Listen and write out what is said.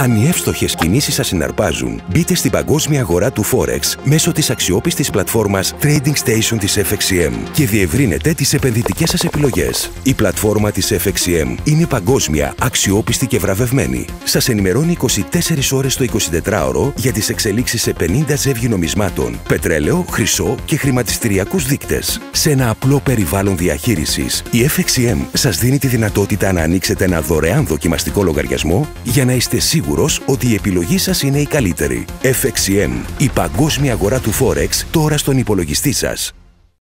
Αν οι εύστοχες κινήσεις σας συναρπάζουν, μπείτε στην παγκόσμια αγορά του Forex μέσω της αξιόπιστης πλατφόρμας Trading Station της FXCM και διευρύνετε τις επενδυτικές σας επιλογές. Η πλατφόρμα της FXCM είναι παγκόσμια, αξιόπιστη και βραβευμένη. Σας ενημερώνει 24 ώρες το 24ωρο για τις εξελίξεις σε 50 ζεύγη νομισμάτων, πετρέλαιο, χρυσό και χρηματιστηριακούς δείκτες. Σε ένα απλό περιβάλλον διαχείρισης, η FXCM σας δίνει τη δυνατότητα να ανοίξετε ένα δωρεάν δοκιμαστικό λογαριασμό για να είστε σίγουρος ότι η επιλογή σας είναι η καλύτερη. FXCM, η παγκόσμια αγορά του Forex τώρα στον υπολογιστή σας.